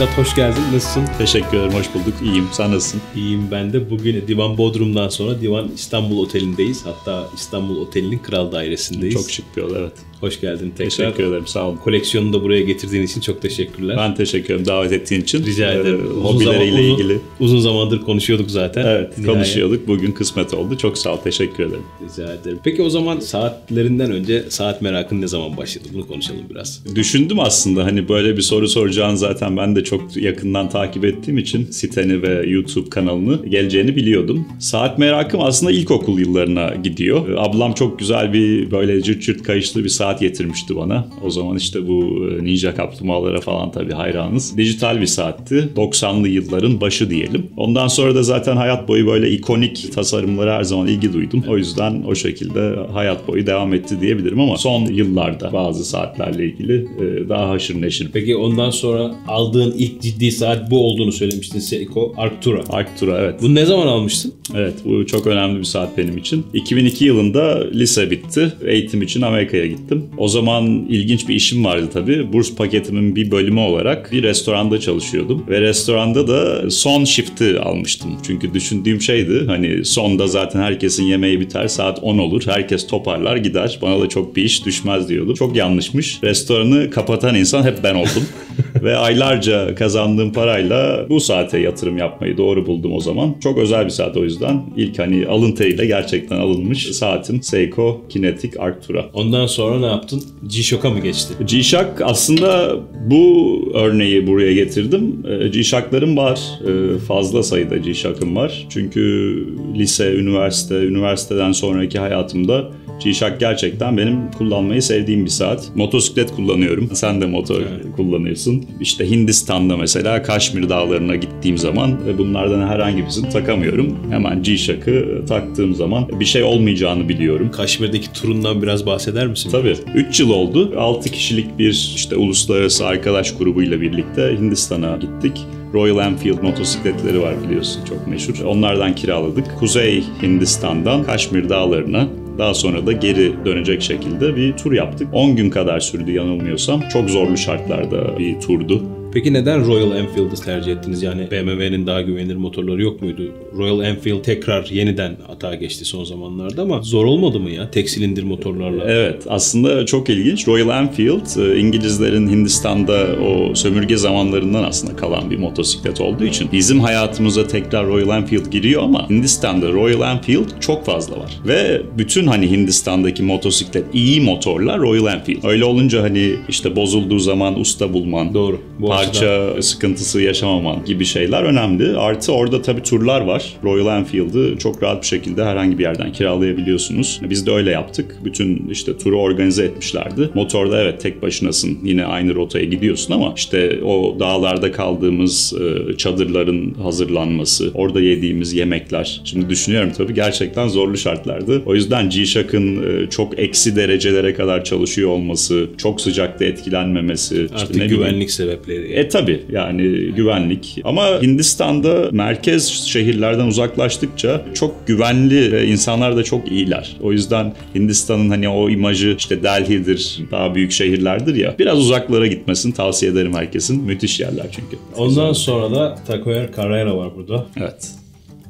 Esat hoş geldin. Nasılsın? Teşekkür ederim, hoş bulduk. İyiyim. Sen nasılsın? İyiyim ben de. Bugün Divan Bodrum'dan sonra Divan İstanbul Oteli'ndeyiz. Hatta İstanbul Oteli'nin kral dairesindeyiz. Çok şık bir oda, evet. Hoş geldin tekrar. Teşekkür ederim, sağ olun. Koleksiyonunu da buraya getirdiğin için çok teşekkürler. Ben teşekkür ederim davet ettiğin için. Rica ederim. Ee, zaman- hobileriyle uzun- ilgili. Uzun zamandır konuşuyorduk zaten. Evet, Nihayet. konuşuyorduk. Bugün kısmet oldu. Çok sağ ol, teşekkür ederim. Rica ederim. Peki o zaman saatlerinden önce saat merakın ne zaman başladı? Bunu konuşalım biraz. Düşündüm aslında hani böyle bir soru soracağını zaten ben de çok yakından takip ettiğim için siteni ve YouTube kanalını geleceğini biliyordum. Saat merakım aslında ilkokul yıllarına gidiyor. Ablam çok güzel bir böyle cırt cırt kayışlı bir saat getirmişti bana. O zaman işte bu e, Ninja kaplumbağalara falan tabii hayranız. Dijital bir saatti. 90'lı yılların başı diyelim. Ondan sonra da zaten hayat boyu böyle ikonik tasarımlara her zaman ilgi duydum. O yüzden o şekilde hayat boyu devam etti diyebilirim ama son yıllarda bazı saatlerle ilgili e, daha haşır neşir. Peki ondan sonra aldığın ilk ciddi saat bu olduğunu söylemiştin Seiko Arctura. Arctura evet. Bunu ne zaman almıştın? Evet bu çok önemli bir saat benim için. 2002 yılında lise bitti. Eğitim için Amerika'ya gittim. O zaman ilginç bir işim vardı tabii. Burs paketimin bir bölümü olarak bir restoranda çalışıyordum. Ve restoranda da son shift'i almıştım. Çünkü düşündüğüm şeydi hani sonda zaten herkesin yemeği biter saat 10 olur. Herkes toparlar gider. Bana da çok bir iş düşmez diyordum. Çok yanlışmış. Restoranı kapatan insan hep ben oldum. Ve aylarca kazandığım parayla bu saate yatırım yapmayı doğru buldum o zaman. Çok özel bir saat o yüzden. İlk hani alın teriyle gerçekten alınmış saatim Seiko Kinetic Arctura. Ondan sonra ne yaptın? G-Shock'a mı geçti? G-Shock aslında bu örneği buraya getirdim. Ee, G-Shock'larım var. Ee, Fazla sayıda G-Shock'ım var. Çünkü lise, üniversite, üniversiteden sonraki hayatımda G-Shock gerçekten benim kullanmayı sevdiğim bir saat. Motosiklet kullanıyorum. Sen de motor kullanıyorsun. İşte Hindistan'da mesela Kaşmir dağlarına gittiğim zaman e, bunlardan herhangi birisini takamıyorum. Hemen G-Shock'ı taktığım zaman bir şey olmayacağını biliyorum. Kaşmir'deki turundan biraz bahseder misin? Tabii. 3 yıl oldu. 6 kişilik bir işte uluslararası arkadaş grubuyla birlikte Hindistan'a gittik. Royal Enfield motosikletleri var biliyorsun çok meşhur. Onlardan kiraladık. Kuzey Hindistan'dan Kaşmir dağlarına daha sonra da geri dönecek şekilde bir tur yaptık. 10 gün kadar sürdü yanılmıyorsam. Çok zorlu şartlarda bir turdu. Peki neden Royal Enfield'ı tercih ettiniz? Yani BMW'nin daha güvenilir motorları yok muydu? Royal Enfield tekrar yeniden hata geçti son zamanlarda ama zor olmadı mı ya tek silindir motorlarla? Evet aslında çok ilginç. Royal Enfield e, İngilizlerin Hindistan'da o sömürge zamanlarından aslında kalan bir motosiklet olduğu için bizim hayatımıza tekrar Royal Enfield giriyor ama Hindistan'da Royal Enfield çok fazla var. Ve bütün hani Hindistan'daki motosiklet iyi motorlar Royal Enfield. Öyle olunca hani işte bozulduğu zaman usta bulman, Doğru. Bu parça sıkıntısı yaşamaman gibi şeyler önemli. Artı orada tabii turlar var. Royal Enfield'ı çok rahat bir şekilde herhangi bir yerden kiralayabiliyorsunuz. Biz de öyle yaptık. Bütün işte turu organize etmişlerdi. Motorda evet tek başınasın. Yine aynı rotaya gidiyorsun ama işte o dağlarda kaldığımız e, çadırların hazırlanması, orada yediğimiz yemekler. Şimdi düşünüyorum tabii gerçekten zorlu şartlardı. O yüzden G-Shock'ın e, çok eksi derecelere kadar çalışıyor olması, çok sıcakta etkilenmemesi, işte artık ne bileyim, güvenlik sebepleri. E tabi yani güvenlik. Ama Hindistan'da merkez şehirlerden uzaklaştıkça çok güvenli ve insanlar da çok iyiler. O yüzden Hindistan'ın hani o imajı işte Delhi'dir, daha büyük şehirlerdir ya. Biraz uzaklara gitmesini tavsiye ederim herkesin. Müthiş yerler çünkü. Ondan sonra da Takoyer Carrera var burada. Evet.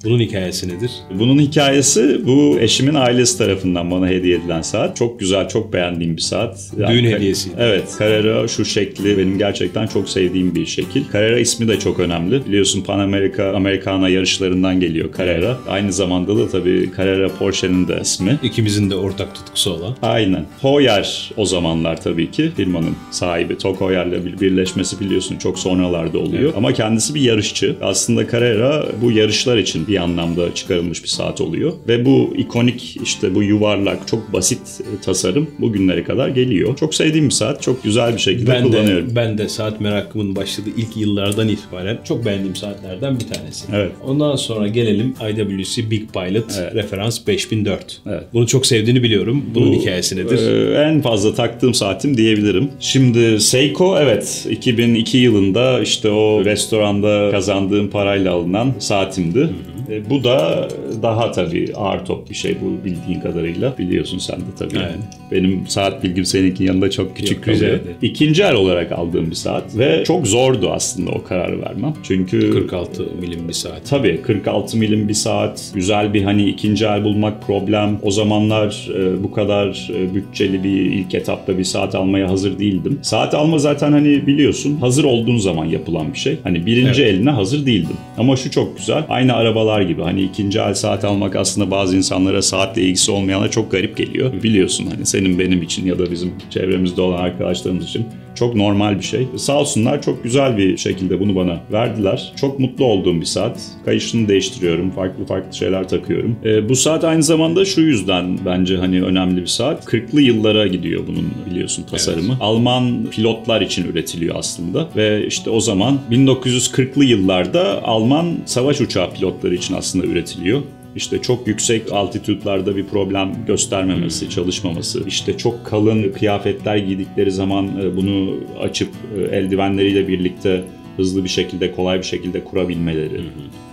Bunun hikayesi nedir? Bunun hikayesi bu eşimin ailesi tarafından bana hediye edilen saat. Çok güzel, çok beğendiğim bir saat. Düğün hediyesiydi. Evet. Carrera şu şekli benim gerçekten çok sevdiğim bir şekil. Carrera ismi de çok önemli. Biliyorsun Pan America, Americana yarışlarından geliyor Carrera. Aynı zamanda da tabii Carrera Porsche'nin de ismi. İkimizin de ortak tutkusu olan. Aynen. Hoyer o zamanlar tabii ki firmanın sahibi. Tok Hoyer'le bir birleşmesi biliyorsun çok sonralarda oluyor. Evet. Ama kendisi bir yarışçı. Aslında Carrera bu yarışlar için bir anlamda çıkarılmış bir saat oluyor. Ve bu ikonik işte bu yuvarlak çok basit tasarım bugünlere kadar geliyor. Çok sevdiğim bir saat. Çok güzel bir şekilde Ben kullanıyorum. de, ben de saat merakımın başladığı ilk yıllardan itibaren çok beğendiğim saatlerden bir tanesi. Evet. Ondan sonra gelelim IWC Big Pilot referans 5004. Evet. Bunu çok sevdiğini biliyorum. Bunun hikayesi nedir? Ee, en fazla taktığım saatim diyebilirim. Şimdi Seiko evet 2002 yılında işte o restoranda kazandığım parayla alınan saatimdi. E, bu da daha tabii ağır top bir şey bu bildiğin kadarıyla. Biliyorsun sen de tabii. Evet. Yani. Benim saat bilgim seninkin yanında çok küçük Yok, kalıyor. ederim. İkinci el olarak aldığım bir saat ve çok zordu aslında o kararı vermem. Çünkü 46 milim bir saat. Tabii 46 milim bir saat, güzel bir hani ikinci el bulmak problem. O zamanlar e, bu kadar e, bütçeli bir ilk etapta bir saat almaya hazır değildim. Saat alma zaten hani biliyorsun hazır olduğun zaman yapılan bir şey. Hani birinci Evet. eline hazır değildim. Ama şu çok güzel. Aynı arabalar gibi hani ikinci el saat almak aslında bazı insanlara saatle ilgisi olmayana çok garip geliyor. Biliyorsun hani senin benim için ya da bizim çevremizde olan arkadaşlarımız için çok normal bir şey. Sağ olsunlar çok güzel bir şekilde bunu bana verdiler. Çok mutlu olduğum bir saat. Kayışını değiştiriyorum. Farklı farklı şeyler takıyorum. Ee, bu saat aynı zamanda şu yüzden bence hani önemli bir saat. 40'lı yıllara gidiyor bunun biliyorsun tasarımı. Alman pilotlar için üretiliyor aslında. Ve işte o zaman 1940'lı yıllarda Alman savaş uçağı pilotları için aslında üretiliyor. İşte çok yüksek altitüdlarda bir problem göstermemesi, çalışmaması, işte çok kalın kıyafetler giydikleri zaman e, bunu açıp e, eldivenleriyle birlikte hızlı bir şekilde, kolay bir şekilde kurabilmeleri.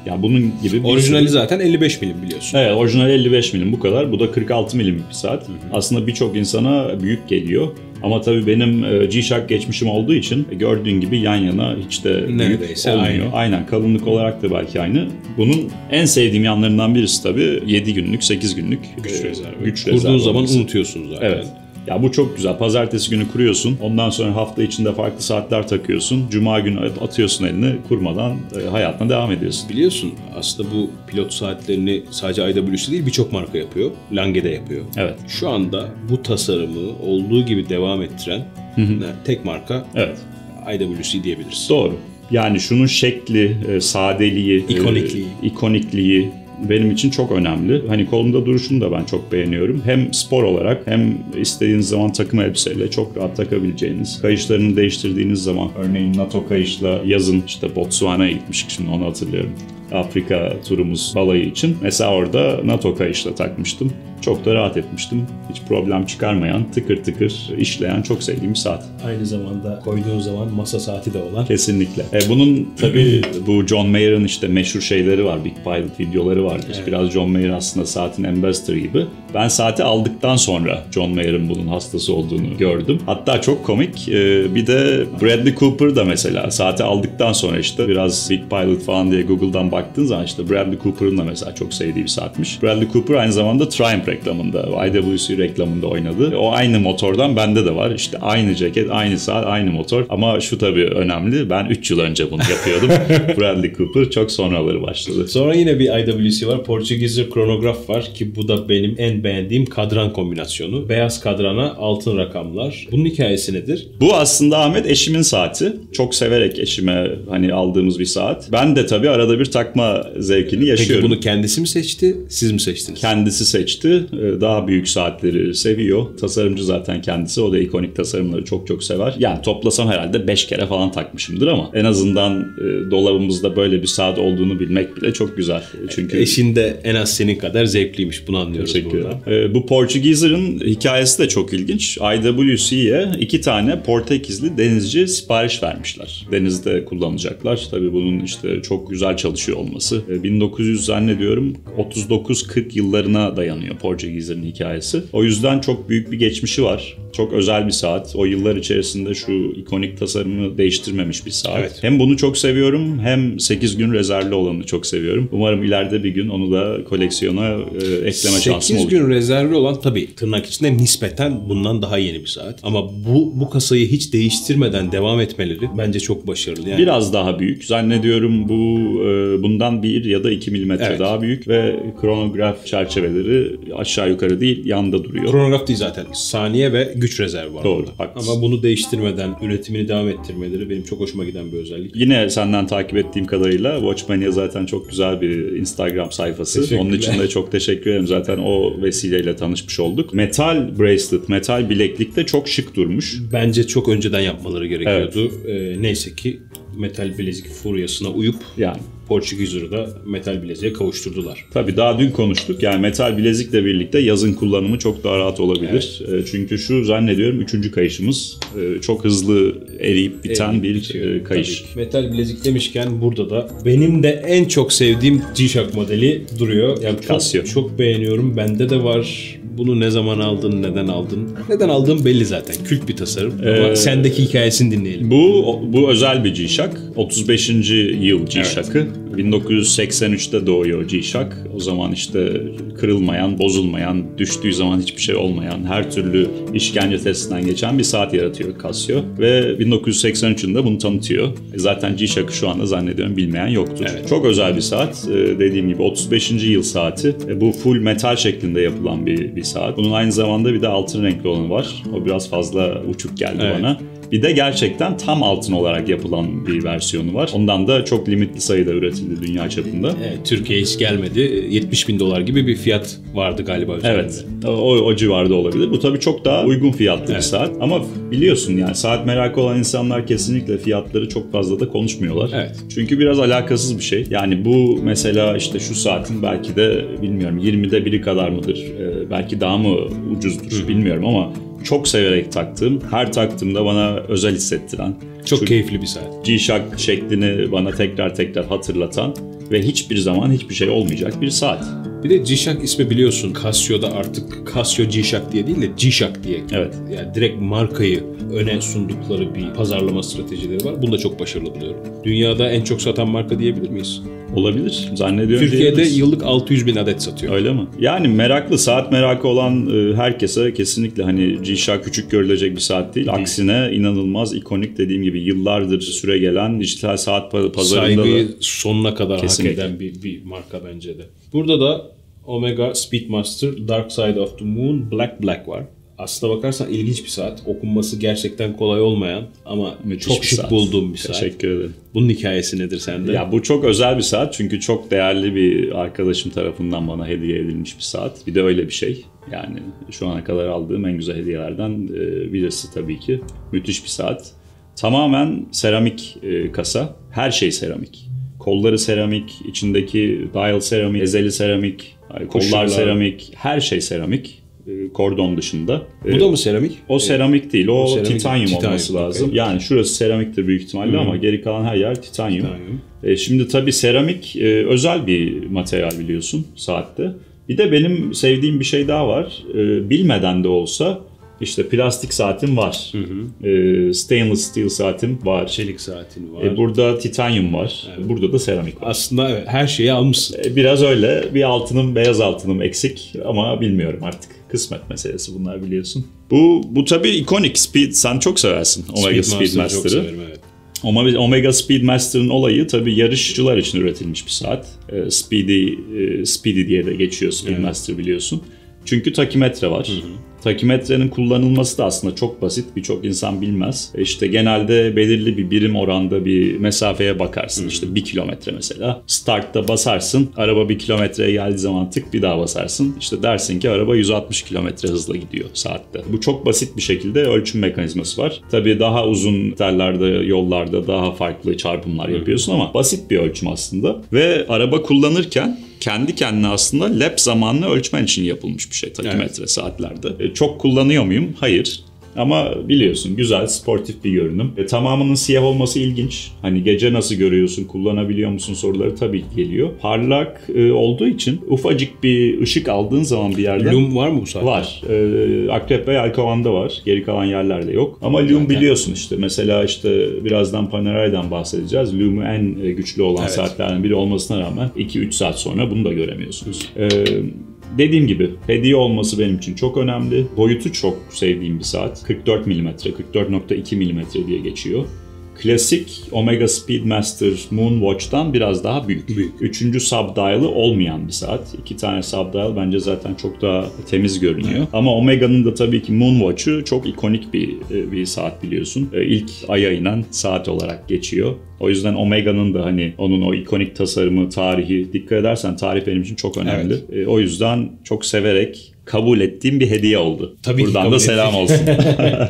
Yani bunun gibi bir Orijinali sürü- zaten 55 milim biliyorsun. Evet orijinali 55 milim bu kadar. Bu da 46 milim bir saat. Aslında birçok insana büyük geliyor. Ama tabii benim e, G-Shock geçmişim olduğu için gördüğün gibi yan yana hiç de büyük Neredeyse olmuyor. aynı. Aynen kalınlık olarak da belki aynı. Bunun en sevdiğim yanlarından birisi tabii 7 günlük 8 günlük Güç e, rezervi. Güç Kurduğun rezervi zaman olması. unutuyorsun zaten. Evet. Ya bu çok güzel. Pazartesi günü kuruyorsun. Ondan sonra hafta içinde farklı saatler takıyorsun. Cuma günü atıyorsun elini kurmadan e, hayatına devam ediyorsun. Biliyorsun aslında bu pilot saatlerini sadece IWC değil birçok marka yapıyor. Lange de yapıyor. Evet. Şu anda bu tasarımı olduğu gibi devam ettiren tek marka Evet. IWC diyebiliriz. Doğru. Yani şunun şekli, e, sadeliği, e, İkonikliği. ikonikliği benim için çok önemli. Hani kolumda duruşunu da ben çok beğeniyorum. Hem spor olarak hem istediğiniz zaman takım elbiseyle çok rahat takabileceğiniz. Kayışlarını değiştirdiğiniz zaman örneğin NATO kayışla yazın işte Botswana'ya gitmiştik şimdi onu hatırlıyorum. Afrika turumuz balayı için. Mesela orada NATO kayışla takmıştım. Çok da rahat etmiştim. Hiç problem çıkarmayan, tıkır tıkır işleyen çok sevdiğim bir saat. Aynı zamanda koyduğun zaman masa saati de olan. Kesinlikle. E, bunun tabii bu John Mayer'ın işte meşhur şeyleri var. Big Pilot videoları vardır. Biraz John Mayer aslında saatin ambassador gibi. Ben saati aldıktan sonra John Mayer'ın bunun hastası olduğunu gördüm. Hatta çok komik. e, bir de Bradley Cooper da mesela saati aldıktan sonra işte biraz Big Pilot falan diye Google'dan baktığın zaman işte Bradley Cooper'ın da mesela çok sevdiği bir saatmiş. Bradley Cooper aynı zamanda Triumph reklamında, IWC reklamında oynadı. O aynı motordan bende de var. İşte aynı ceket, aynı saat, aynı motor. Ama şu tabii önemli. Ben 3 yıl önce bunu yapıyordum. Bradley Cooper çok sonraları başladı. Sonra yine bir IWC var. Portekizer kronograf var ki bu da benim en beğendiğim kadran kombinasyonu. Beyaz kadrana altın rakamlar. Bunun hikayesi nedir? Bu aslında Ahmet eşimin saati. Çok severek eşime hani aldığımız bir saat. Ben de tabii arada bir takma zevkini Peki yaşıyorum. bunu kendisi mi seçti, siz mi seçtiniz? Kendisi seçti. Ee, Daha büyük saatleri seviyor. Tasarımcı zaten kendisi. O da ikonik tasarımları çok çok sever. Yani toplasam herhalde 5 kere falan takmışımdır ama en azından e, dolabımızda böyle bir saat olduğunu bilmek bile çok güzel. Çünkü Eşin de en az senin kadar zevkliymiş. Bunu anlıyoruz Teşekkür burada. Ee, bu Portugieser'ın hikayesi de çok ilginç. IWC'ye iki tane Portekizli denizci sipariş vermişler. Denizde kullanacaklar. Tabii bunun işte çok güzel çalışıyor olması. Ee, 1900 zannediyorum 39-40 yıllarına dayanıyor Portugieser'ın hikayesi. O yüzden çok büyük bir geçmişi var. Çok özel bir saat. O yıllar içerisinde şu ikonik tasarımını değiştirmemiş bir saat. Evet. Hem bunu çok seviyorum hem 8 gün rezervli olanı çok seviyorum. Umarım ileride bir gün onu da koleksiyona e, ekleme şansım 8 olur. gün rezervli olan tabii tırnak içinde nispeten bundan daha yeni bir saat. Ama bu bu kasayı hiç değiştirmeden devam etmeleri bence çok başarılı. Yani Biraz daha büyük. Zannediyorum bu e, bundan 1 ya da 2 milimetre Evet. daha büyük ve kronograf çerçeveleri aşağı yukarı değil yanda duruyor. Kronograf değil zaten. Saniye ve güç rezervi var. Doğru, haklısın. Ama bunu değiştirmeden üretimini devam ettirmeleri benim çok hoşuma giden bir özellik. Yine senden takip ettiğim kadarıyla Watchmania zaten çok güzel bir Instagram sayfası. Onun için de çok teşekkür ederim. Zaten o vesileyle tanışmış olduk. Metal bracelet, metal bileklik de çok şık durmuş. Bence çok önceden yapmaları gerekiyordu. Ee, neyse ki metal bilezik furyasına uyup Yani Portekiz'i da metal bileziğe kavuşturdular. Tabii daha dün konuştuk. Yani metal bilezikle birlikte yazın kullanımı çok daha rahat olabilir. E, Çünkü şu zannediyorum üçüncü kayışımız e, çok hızlı eriyip biten Eriyip bir bitiyor, e, kayış. tabii. Metal bilezik demişken burada da benim de en çok sevdiğim G-Shock modeli duruyor. Yani çok, çok beğeniyorum. Bende de var. Bunu ne zaman aldın, neden aldın? Neden aldığım belli zaten. Kült bir tasarım. Ama Ee, sendeki hikayesini dinleyelim. Bu bu özel bir G-Shock. 35. yıl G-Shock'ı. 1983'te doğuyor G-Shock. O zaman işte kırılmayan, bozulmayan, düştüğü zaman hiçbir şey olmayan, her türlü işkence testinden geçen bir saat yaratıyor Casio. Ve 1983 yılında bunu tanıtıyor. E Zaten G-Shock'ı şu anda zannediyorum bilmeyen yoktur. Evet. Çok özel bir saat. Ee, Dediğim gibi 35. yıl saati. E, Bu full metal şeklinde yapılan bir, bir saat. Bunun aynı zamanda bir de altın renkli olanı var. O biraz fazla uçuk geldi Evet. bana. Bir de gerçekten tam altın olarak yapılan bir versiyonu var. Ondan da çok limitli sayıda üretildi dünya çapında. Evet, Türkiye'ye hiç gelmedi. 70 bin dolar gibi bir fiyat vardı galiba üzerinde. Evet. O, o civarda olabilir. Bu tabii çok daha uygun fiyatlı bir Evet. saat. Ama biliyorsun yani saat merakı olan insanlar kesinlikle fiyatları çok fazla da konuşmuyorlar. Evet. Çünkü biraz alakasız bir şey. Yani bu mesela işte şu saatin belki de bilmiyorum 20'de biri kadar mıdır? Ee, belki daha mı ucuzdur bilmiyorum ama çok severek taktığım, her taktığımda bana özel hissettiren, Çok keyifli bir saat. G-Shock şeklini bana tekrar tekrar hatırlatan ve hiçbir zaman hiçbir şey olmayacak bir saat. Bir de G-Shock ismi biliyorsun. Casio'da artık Casio G-Shock diye değil de G-Shock diye. Evet. Yani direkt markayı öne sundukları bir pazarlama stratejileri var. Bunu da çok başarılı buluyorum. Dünyada en çok satan marka diyebilir miyiz? Olabilir. Zannediyorum Türkiye'de diyebiliriz. yıllık 600 bin adet satıyor. Öyle mi? Yani meraklı, saat merakı olan e, herkese kesinlikle hani G-Shock küçük görülecek bir saat değil. Aksine inanılmaz ikonik dediğim gibi yıllardır süre gelen dijital saat pa- pazarında Saygıyı da sonuna kadar Kesinlikle. hak eden bir, bir marka bence de. Burada da Omega Speedmaster Dark Side of the Moon Black Black var. Aslına bakarsan ilginç bir saat. Okunması gerçekten kolay olmayan ama müthiş çok şık saat. bulduğum bir saat. Teşekkür ederim. Bunun hikayesi nedir sende? Ya bu çok özel bir saat çünkü çok değerli bir arkadaşım tarafından bana hediye edilmiş bir saat. Bir de öyle bir şey. Yani şu ana kadar aldığım en güzel hediyelerden e, birisi tabii ki. Müthiş bir saat. Tamamen seramik e, kasa. Her şey seramik. Kolları seramik, içindeki dial seramik, ezeli seramik, kollar Koşullar. seramik, her şey seramik. E, Kordon dışında. Bu da mı seramik? o seramik değil, o, seramik- titanyum, titanyum, olması lazım. okey. Yani şurası seramiktir büyük ihtimalle ama geri kalan her yer titanyum. Titanyum. E, şimdi tabii seramik e, özel bir materyal biliyorsun saatte. Bir de benim sevdiğim bir şey daha var. E, bilmeden de olsa işte plastik saatim var. E, stainless steel saatim var. Çelik saatin var. E, burada titanyum var. Burada da seramik var. Aslında evet, her şeyi almışsın. E, biraz öyle. Bir altınım, beyaz altınım eksik ama bilmiyorum artık. Kısmet meselesi bunlar biliyorsun. Bu bu tabii ikonik. Speed sen çok seversin Omega Speedmaster'ı Speedmaster'ı. çok severim evet. Omega Speedmaster'ın olayı tabii yarışçılar için üretilmiş bir saat. Ee, Speedy, e, Speedy diye de geçiyor Speedmaster biliyorsun. Çünkü takimetre var. Takimetrenin kullanılması da aslında çok basit. Birçok insan bilmez. E İşte genelde belirli bir birim oranda bir mesafeye bakarsın. İşte bir kilometre mesela. Start'ta basarsın. Araba bir kilometreye geldiği zaman tık bir daha basarsın. İşte dersin ki araba 160 kilometre hızla gidiyor saatte. Bu çok basit bir şekilde ölçüm mekanizması var. Tabii daha uzun terlerde, yollarda daha farklı çarpımlar yapıyorsun ama basit bir ölçüm aslında. Ve araba kullanırken kendi kendine aslında lap zamanını ölçmen için yapılmış bir şey takimetre saatlerde. E, çok kullanıyor muyum? Hayır. Ama biliyorsun güzel, sportif bir görünüm. E, tamamının siyah olması ilginç. Hani gece nasıl görüyorsun, kullanabiliyor musun soruları tabii geliyor. Parlak e, olduğu için ufacık bir ışık aldığın zaman bir yerden... Lum var mı bu saatte? Var. Ee, Akrep ve Yelkovan'da var. Geri kalan yerlerde yok. Ama Lume biliyorsun işte. Mesela işte birazdan Panerai'den bahsedeceğiz. Lume en e, güçlü olan Evet. saatlerden biri olmasına rağmen 2-3 saat sonra bunu da göremiyorsunuz. Ee, Dediğim gibi hediye olması benim için çok önemli. Boyutu çok sevdiğim bir saat. 44 mm, 44.2 mm diye geçiyor. Klasik Omega Speedmaster Moonwatch'tan biraz daha büyük. Büyük. Üçüncü subdial'ı olmayan bir saat. İki tane subdial bence zaten çok daha temiz görünüyor. Ama Omega'nın da tabii ki Moonwatch'u çok ikonik bir e, bir saat biliyorsun. E, İlk aya inen saat olarak geçiyor. O yüzden Omega'nın da hani onun o ikonik tasarımı, tarihi dikkat edersen tarih benim için çok önemli. E, o yüzden çok severek kabul ettiğim bir hediye oldu. Tabii Buradan da selam ettik. olsun.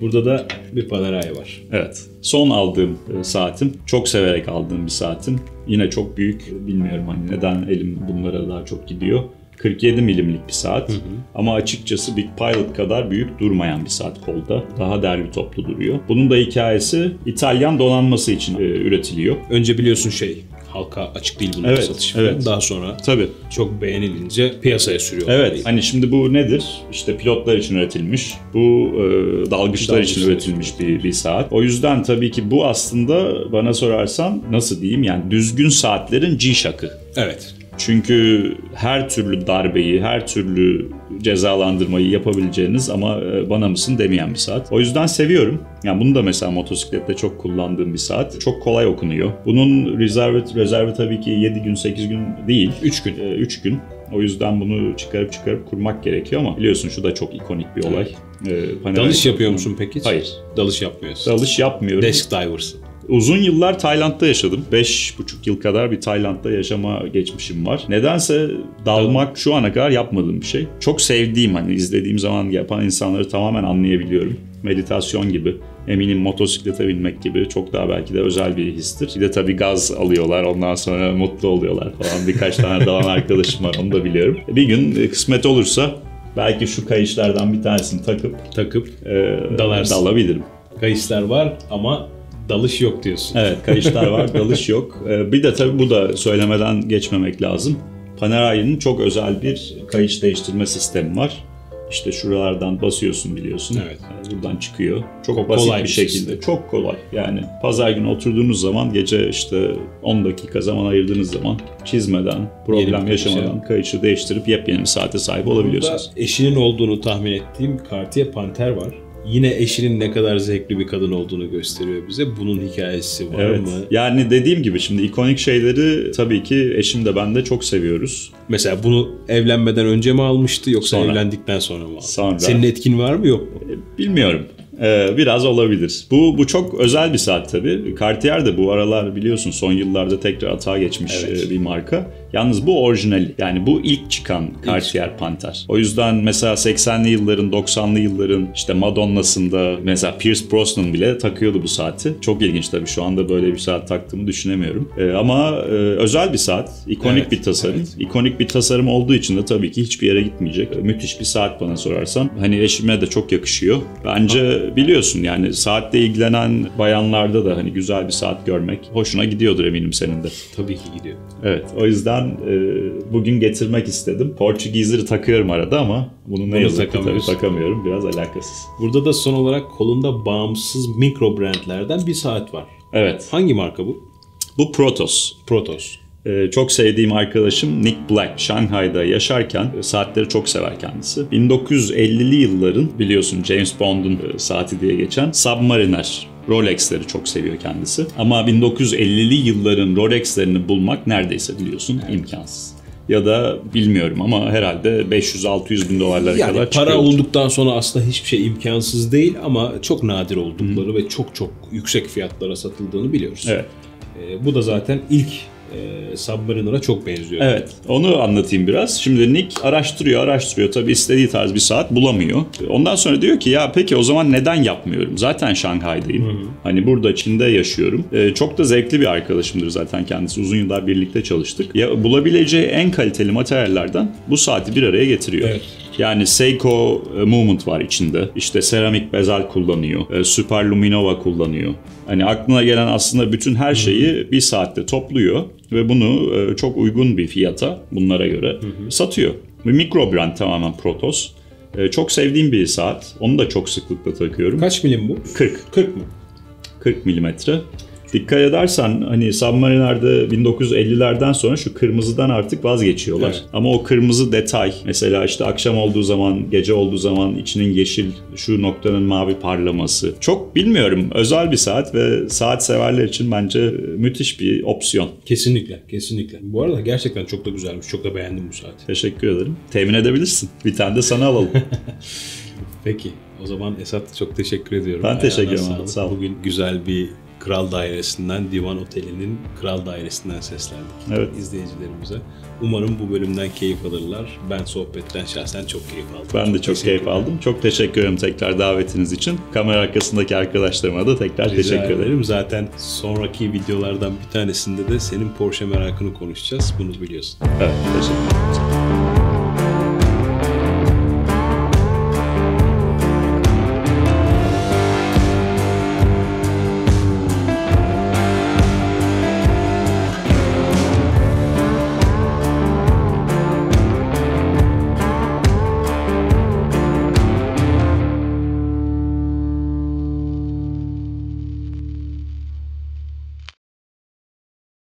Burada da bir Panerai var. Evet. Son aldığım e, saatim. Çok severek aldığım bir saatim. Yine çok büyük. Bilmiyorum hani neden elim bunlara daha çok gidiyor. 47 milimlik bir saat ama açıkçası Big Pilot kadar büyük durmayan bir saat kolda. Daha derli toplu duruyor. Bunun da hikayesi İtalyan donanması için e, üretiliyor. Önce biliyorsun şey halka açık değil bunun Evet, satışı. evet. Daha sonra Tabii. çok beğenilince piyasaya sürüyor. Evet. Hani şimdi bu nedir? İşte pilotlar için üretilmiş. Bu e, dalgıçlar için Dalgıçlar üretilmiş bir, bir saat. O yüzden tabii ki bu aslında bana sorarsan nasıl diyeyim yani düzgün saatlerin G-Shock'ı. Evet. Çünkü her türlü darbeyi, her türlü cezalandırmayı yapabileceğiniz ama e, bana mısın demeyen bir saat. O yüzden seviyorum. Yani bunu da mesela motosiklette çok kullandığım bir saat. Çok kolay okunuyor. Bunun rezervi, rezervi tabii ki 7 gün 8 gün değil. 3 gün. 3 gün. O yüzden bunu çıkarıp çıkarıp kurmak gerekiyor ama biliyorsun şu da çok ikonik bir olay. Ee, Panerai- Dalış yapıyor musun peki? Hayır. Dalış yapmıyorsun. Dalış yapmıyorum. Desk divers. Uzun yıllar Tayland'da yaşadım. 5,5 yıl kadar bir Tayland'da yaşama geçmişim var. Nedense dalmak şu ana kadar yapmadığım bir şey. Çok sevdiğim hani izlediğim zaman yapan insanları tamamen anlayabiliyorum. Meditasyon gibi. Eminim motosiklete binmek gibi çok daha belki de özel bir histir. Bir de tabii gaz alıyorlar ondan sonra mutlu oluyorlar falan. Birkaç tane dalan arkadaşım var onu da biliyorum. Bir gün e, kısmet olursa belki şu kayışlardan bir tanesini takıp Takıp e, Dalarsın. dalabilirim. kayışlar var ama dalış yok diyorsun. Evet kayışlar var, dalış yok. Ee, Bir de tabii bu da söylemeden geçmemek lazım. Panerai'nin çok özel bir kayış değiştirme sistemi var. İşte şuralardan basıyorsun biliyorsun. Evet. Ee, Buradan çıkıyor. Çok, Çok basit kolay bir şekilde. sistem. Çok kolay. Yani pazar günü oturduğunuz zaman gece işte 10 dakika zaman ayırdığınız zaman çizmeden, problem Yeni bir şey. yaşamadan kayışı değiştirip yepyeni bir saate sahip Burada olabiliyorsunuz. eşinin olduğunu tahmin ettiğim Cartier Panter var. Yine eşinin ne kadar zevkli bir kadın olduğunu gösteriyor bize. Bunun hikayesi var Evet. mı? Yani dediğim gibi şimdi ikonik şeyleri tabii ki eşim de ben de çok seviyoruz. Mesela bunu evlenmeden önce mi almıştı yoksa Sonra. evlendikten sonra mı aldı? Sonra. Senin etkin var mı yok mu? Bilmiyorum. Ee, biraz olabilir. Bu bu çok özel bir saat tabii. Cartier de bu aralar biliyorsun son yıllarda tekrar atağa geçmiş Evet. e, bir marka. Yalnız bu orijinali. Yani bu ilk çıkan Cartier Panter. O yüzden mesela 80'li yılların, 90'lı yılların işte Madonna'sında mesela Pierce Brosnan bile takıyordu bu saati. Çok ilginç tabii. Şu anda böyle bir saat taktığımı düşünemiyorum. Ee, ama e, özel bir saat. ikonik Evet, bir tasarım. evet. İkonik bir tasarım olduğu için de tabii ki hiçbir yere gitmeyecek. Müthiş bir saat bana sorarsan. Hani eşime de çok yakışıyor. Bence biliyorsun yani saatle ilgilenen bayanlarda da hani güzel bir saat görmek hoşuna gidiyordur eminim senin de. Tabii ki gidiyor. Evet o yüzden e, bugün getirmek istedim. Portekize'leri takıyorum arada ama bunu ne yazık ki takamıyorum. Biraz alakasız. Burada da son olarak kolunda bağımsız mikro brandlerden bir saat var. Evet Hangi marka bu? bu Protos. Protos. Ee, çok sevdiğim arkadaşım Nick Black Şanghay'da yaşarken e, saatleri çok sever kendisi. 1950'li yılların biliyorsun James Bond'un e, saati diye geçen Submariner Rolex'leri çok seviyor kendisi. Ama 1950'li yılların Rolex'lerini bulmak neredeyse biliyorsun imkansız. Ya da bilmiyorum ama herhalde 500-600 bin dolarlara Yani kadar para çıkıyor. olduktan sonra aslında hiçbir şey imkansız değil ama çok nadir oldukları ve çok çok yüksek fiyatlara satıldığını biliyoruz. Evet. Ee, bu da zaten ilk e, Submariner'a çok benziyor. Evet, onu anlatayım biraz. Şimdi Nick araştırıyor, araştırıyor. Tabii istediği tarz bir saat bulamıyor. Ondan sonra diyor ki ya peki o zaman neden yapmıyorum? Zaten Şanghay'dayım. Hani burada Çin'de yaşıyorum. Ee, çok da zevkli bir arkadaşımdır zaten kendisi. Uzun yıllar birlikte çalıştık. Ya bulabileceği en kaliteli materyallerden bu saati bir araya getiriyor. Evet. Yani Seiko e, Movement var içinde. İşte seramik bezel kullanıyor. E, Super Luminova kullanıyor. Hani aklına gelen aslında bütün her şeyi bir saatte topluyor ve bunu e, çok uygun bir fiyata bunlara göre satıyor. Bir mikro brand tamamen Protos. E, Çok sevdiğim bir saat. Onu da çok sıklıkla takıyorum. Kaç milim bu? 40. 40 mı? 40 milimetre. Dikkat edersen hani Submariner'de 1950'lerden sonra şu kırmızıdan artık vazgeçiyorlar. Evet. Ama o kırmızı detay mesela işte akşam olduğu zaman, gece olduğu zaman içinin yeşil, şu noktanın mavi parlaması. Çok bilmiyorum. Özel bir saat ve saat severler için bence müthiş bir opsiyon. Kesinlikle, kesinlikle. Bu arada gerçekten çok da güzelmiş. Çok da beğendim bu saati. Teşekkür ederim. Temin edebilirsin. Bir tane de sana alalım. Peki. O zaman Esat çok teşekkür ediyorum. Ben teşekkür ederim. Sağ ol. Bugün güzel bir Kral Dairesi'nden, Divan Oteli'nin Kral Dairesi'nden seslendik Evet. izleyicilerimize. Umarım bu bölümden keyif alırlar. Ben sohbetten şahsen çok keyif aldım. Ben de çok keyif aldım. Çok teşekkür ederim tekrar davetiniz için. Kamera arkasındaki arkadaşlarıma da tekrar Rica teşekkür ederim. ederim. Zaten sonraki videolardan bir tanesinde de senin Porsche merakını konuşacağız. Bunu biliyorsun. Evet, teşekkür ederim.